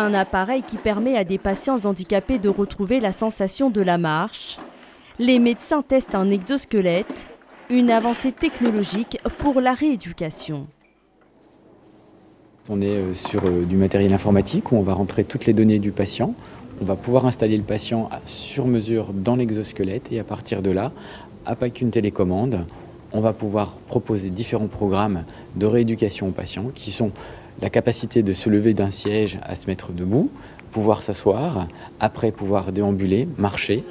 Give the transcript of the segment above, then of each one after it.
Un appareil qui permet à des patients handicapés de retrouver la sensation de la marche. Les médecins testent un exosquelette, une avancée technologique pour la rééducation. On est euh, sur euh, du matériel informatique où on va rentrer toutes les données du patient. On va pouvoir installer le patient sur mesure dans l'exosquelette et à partir de là, avec une télécommande, on va pouvoir proposer différents programmes de rééducation aux patients qui sont la capacité de se lever d'un siège à se mettre debout, pouvoir s'asseoir, après pouvoir déambuler, marcher.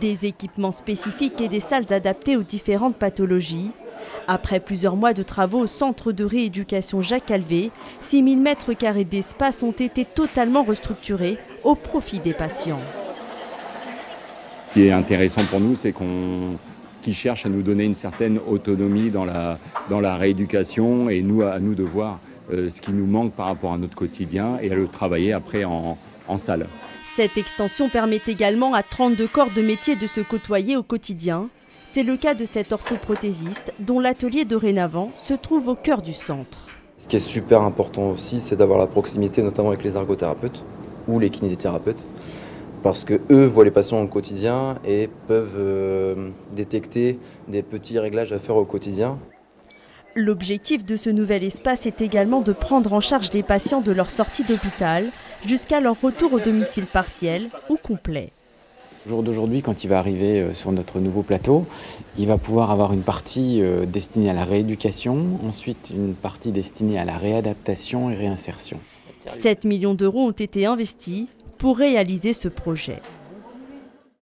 Des équipements spécifiques et des salles adaptées aux différentes pathologies. Après plusieurs mois de travaux au centre de rééducation Jacques Calvé, 6000 mètres carrés d'espace ont été totalement restructurés au profit des patients. Ce qui est intéressant pour nous, c'est qu'on cherche à nous donner une certaine autonomie dans la, dans la rééducation et nous, à nous de voir ce qui nous manque par rapport à notre quotidien et à le travailler après en, en salle. Cette extension permet également à 32 corps de métier de se côtoyer au quotidien. C'est le cas de cet orthoprothésiste dont l'atelier dorénavant se trouve au cœur du centre. Ce qui est super important aussi, c'est d'avoir la proximité notamment avec les ergothérapeutes ou les kinésithérapeutes parce que eux voient les patients au quotidien et peuvent euh, détecter des petits réglages à faire au quotidien. L'objectif de ce nouvel espace est également de prendre en charge les patients de leur sortie d'hôpital jusqu'à leur retour au domicile partiel ou complet. Au jour d'aujourd'hui, quand il va arriver euh, sur notre nouveau plateau, il va pouvoir avoir une partie euh, destinée à la rééducation, ensuite une partie destinée à la réadaptation et réinsertion. 7 millions d'euros ont été investis pour réaliser ce projet.